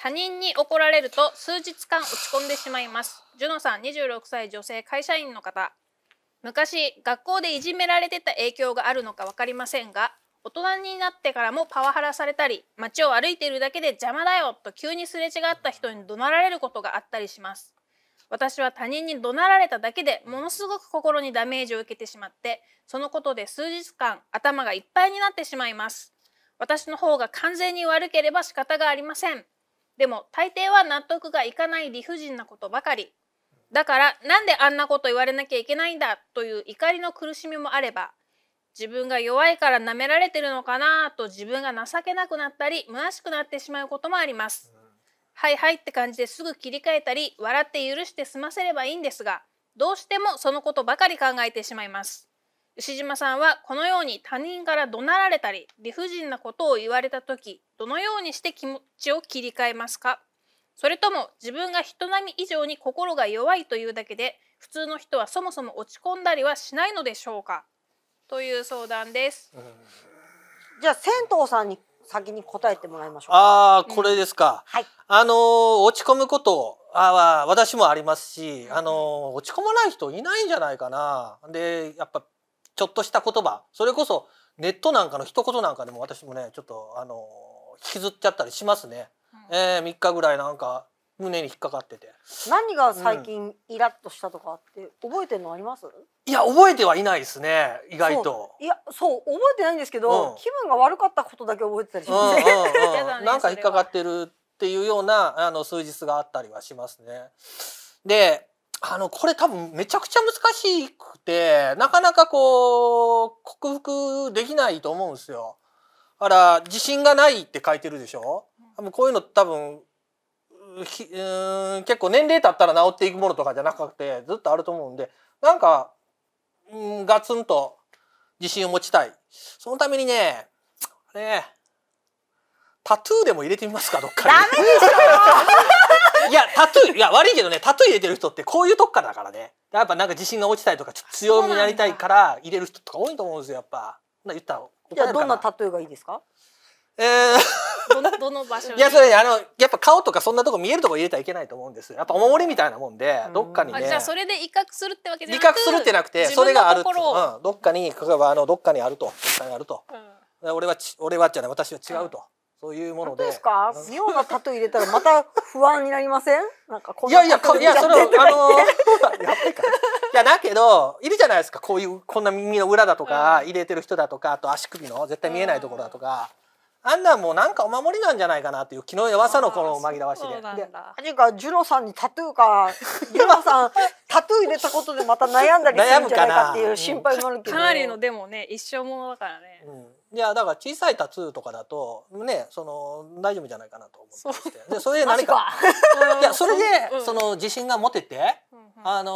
他人に怒られると数日間落ち込んでしまいます。ジュノさん26歳女性会社員の方。昔学校でいじめられてた影響があるのか分かりませんが大人になってからもパワハラされたり街を歩いているだけで邪魔だよと急にすれ違った人に怒鳴られることがあったりします。私は他人に怒鳴られただけでものすごく心にダメージを受けてしまってそのことで数日間頭がいっぱいになってしまいます。私の方が完全に悪ければ仕方がありません。でも大抵は納得がいかない理不尽なことばかりだからなんであんなこと言われなきゃいけないんだという怒りの苦しみもあれば自分が弱いから舐められてるのかなと自分が情けなくなったり虚しくなってしまうこともあります。はいはいって感じですぐ切り替えたり笑って許して済ませればいいんですがどうしてもそのことばかり考えてしまいます。牛島さんはこのように他人から怒鳴られたり理不尽なことを言われた時どのようにして気持ちを切り替えますか？それとも自分が人並み以上に心が弱いというだけで普通の人はそもそも落ち込んだりはしないのでしょうか？という相談です。じゃあ銭湯さんに先に答えてもらいましょうああこれですか。はい。あのー、落ち込むことあ私もありますし、あのー、落ち込まない人いないんじゃないかな。でやっぱちょっとした言葉。それこそネットなんかの一言なんかでも私もねちょっとあのー、引きずっちゃったりしますね。えー、3日ぐらいなんか胸に引っかかってて。何が最近イラッとしたとかって覚えてるのあります、いや覚えてはいないですね。意外と。いやそう覚えてないんですけど、うん、気分が悪かったことだけ覚えてたりしますね、うんうん、なんか引っかかってるっていうようなあの数日があったりはしますね。であのこれ多分めちゃくちゃ難しくてなかなかこう克服できないと思うんですよ。あら自信がないって書いてるでしょ？多分こういうの多分うん結構年齢経ったら治っていくものとかじゃなくてずっとあると思うんでなんか、うん、ガツンと自信を持ちたいそのためにねねタトゥーでも入れてみますかどっかに。ダメでしょいやタトゥーいや悪いけどねタトゥー入れてる人ってこういうとこからだからね。やっぱなんか自信が落ちたりとか強みになりたいから入れる人とか多いと思うんですよやっぱ。言ったらじゃあどんなタトゥーがいいですか？えー。どのどの場所いやそれあのやっぱ顔とかそんなとこ見えるとこ入れたらいけないと思うんですやっぱお守りみたいなもんで、どっかにね。じゃあそれで威嚇するってわけじゃなく威嚇するってなくてそれがあると、うん、どっかに例えばあのどっかにあるとあると、うん、俺はち俺はじゃない私は違うと、そういうもので。ですか？妙なタトゥー入れたらまた 不安になりません？なんかこんなタトゥーいやいやそれあのやいか。いやだけどいるじゃないですかこういうこんな耳の裏だとか、入れてる人だとかあと足首の絶対見えないところだとか。あんなんもうなんかお守りなんじゃないかなっていう気の弱さのこの紛らわしで。で、何かジュノさんにタトゥーか、ジュノさん タトゥー入れたことでまた悩んだりするんじゃないかっていう心配もあるけど、かなりのでもね一生ものだからね。うんいやだから小さいタトゥーとかだとねその大丈夫じゃないかなと思ってて。でそれで何かいやそれで、その自信が持てて、あの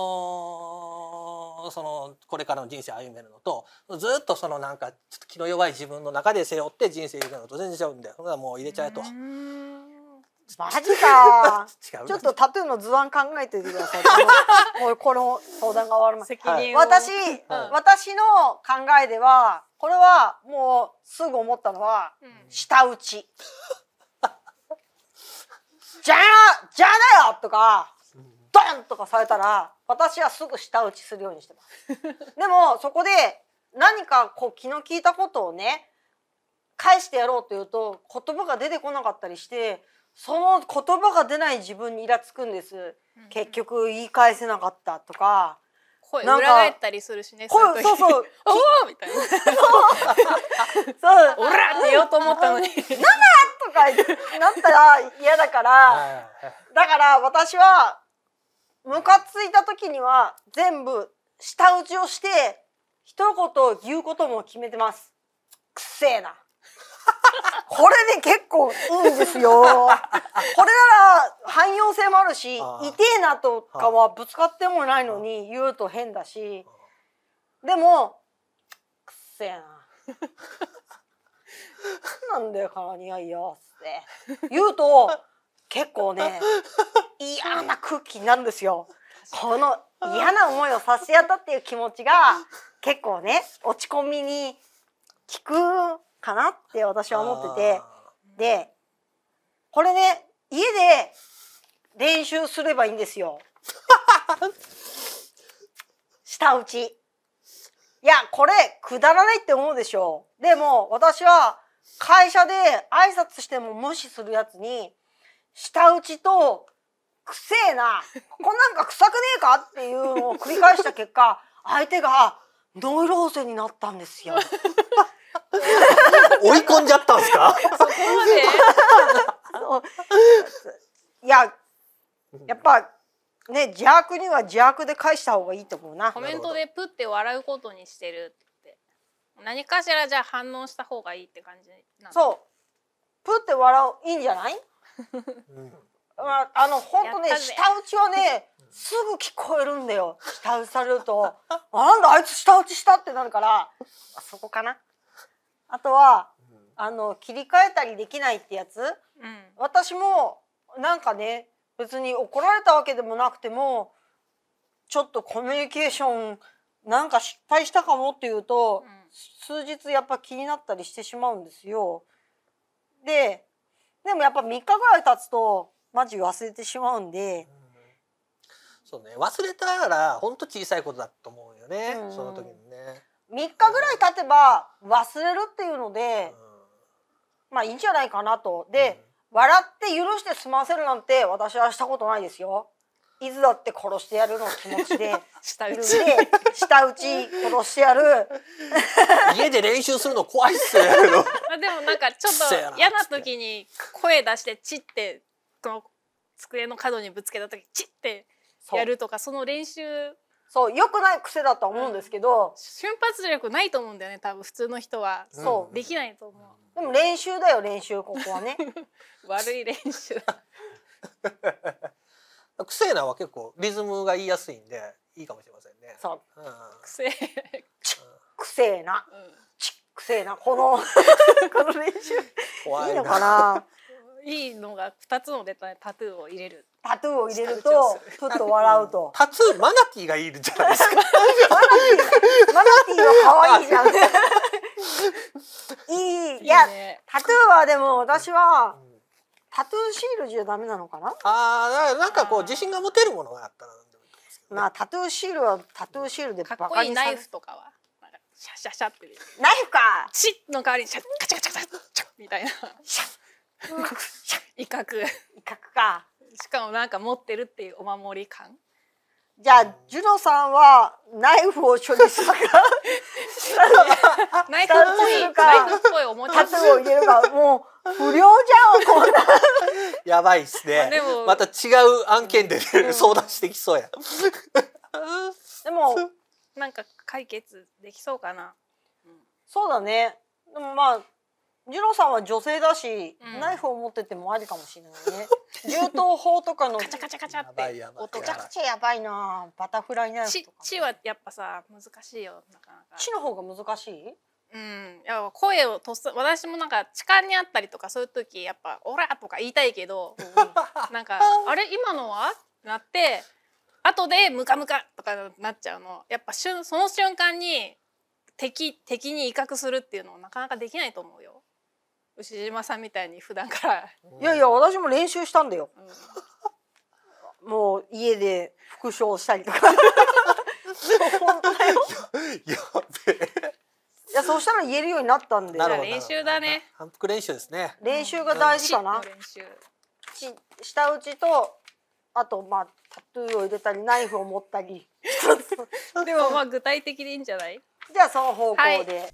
ー、そのこれからの人生歩めるのとずっとそのなんかちょっと気の弱い自分の中で背負って人生入れるのと全然違うんだよ。もう入れちゃえと。マジか ちょっとタトゥーの図案考えてください。もうこの相談が終わるまで。私、私の考えではこれはもうすぐ思ったのは、うん、舌打ち。じゃあじゃあだよとかドンとかされたら私はすぐ舌打ちするようにしてます。でもそこで何かこう気の利いたことをね返してやろうというと言葉が出てこなかったりしてその言葉が出ない自分にイラつくんです、結局言い返せなかったとか。声裏返ったりするしねそうそうそう。おおみたいな。そう。おらって言おうと思ったのに「なんだ!」とかなったら嫌だから。だから私はムカついた時には全部舌打ちをして一言言うことも決めてます。くせえなこれで結構いいんですよ。これなら汎用性もあるし、痛えなとかはぶつかってもないのに言うと変だし、でも、くっせえな。なんだよ、カニがいよって言うと、結構ね、嫌な空気になるんですよ。この嫌な思いをさせやったっていう気持ちが結構ね落ち込みに効くかなって私は思ってて。でこれね家練習すればいいんですよ。舌打ち。いやこれくだらないって思うでしょ。でも私は会社で挨拶しても無視するやつに舌打ちとくせえな。ここなんか臭くねえかっていうのを繰り返した結果相手がノイローゼになったんですよ。追い込んじゃったんですか？そこまで。いややっぱね邪悪には邪悪で返した方がいいと思うな。コ。メントでプって笑うことにしてるって。何かしらじゃあ反応した方がいいって感じなのそう。プって笑ういいんじゃない？うん。まあ、あの本当ね舌打ちはねすぐ聞こえるんだよ。舌打ちされると「あなんだあいつ舌打ちした」ってなるから。あそこかなあとはあの切り替えたりできないってやつ？うん。私もなんかね別に怒られたわけでもなくてもちょっとコミュニケーションなんか失敗したかもっていうと、うん。数日やっぱ気になったりしてしまうんですよ。ででもやっぱ3日ぐらい経つとマジ忘れてしまうんで。そうね。忘れたら本当小さいことだと思うよね、うん。その時に。ね、3日ぐらい経てば忘れるっていうのうでん、まあいいんじゃないかなと。で、笑って許して済ませるなんて私はしたことないですよ。いつだって殺してやるの気持ちで。下打ち。舌打ち殺してやる。家で練習するの怖いっすよ。まあでもなんかちょっせやなと嫌な時に声出してチッてこの机の角にぶつけた時チッてやるとかその練習そう良くない癖だとは思うんですけど、瞬発力ないと思うんだよね多分普通の人は。そう。できないと思う。でも練習だよ練習ここはね。悪い練習 癖なは結構リズムが言いやすいんでいいかもしれませんね。そう。うん。癖。くせえな。うん。ちくせえな。この この練習。怖いな。いいのかな？いいのが2つの出たねタトゥーを入れる。タトゥーを入れるとするふっと笑うと。タトゥー。マナティーがいるんじゃないですか。マナティーは可愛いじゃん。いいいやいいねタトゥーはでも私はタトゥーシールじゃダメなのかな？ああなんかこう自信が持てるものがあったらね。まあタトゥーシールはタトゥーシールでかバっこいいナイカにされフとかはなんかシャシャシャってナイフか。チッの代わりにシャカチャカチャカチャチャみたいな。シャッ 威嚇。威嚇か。しかもなんか持ってるっていうお守り感。じゃあジュノさんはナイフを処理するか。ナイフっぽいナイフっぽいおもちゃ。を入れるかもう不良じゃんこんな。やばいっすね。でもまた違う案件で相談してきそうや。でもなんか解決できそうかな。そうだね。でもまあジュノさんは女性だし、うん。ナイフを持っててもありかもしれないね。銃刀法とかのカチャカチャカチャっやばいてやばい。音。めちゃがくちゃやばいな。バタフライナイフ血とか、血はやっぱさ難しいよなかなか。血の方が難しい？うん。いや声をとっさ私もなんか痴漢にあったりとかそういう時やっぱ「オラ!」とか言いたいけど なんか「あれ今のは?」なって後でムカムカとかなっちゃうの。やっぱ瞬その瞬間に敵敵に威嚇するっていうのはなかなかできないと思うよ牛島さんみたいに普段から、いやいや私も練習したんだよ。うん。もう家で復唱したりとか。本当だよやべえ。いやそうしたら言えるようになったんで。なるほど。練習だね。反復練習ですね。練習が大事かな。血の練習。ち下打ちとあとまあタトゥーを入れたりナイフを持ったり。でもまあ具体的でいいんじゃない？じゃあその方向で、はい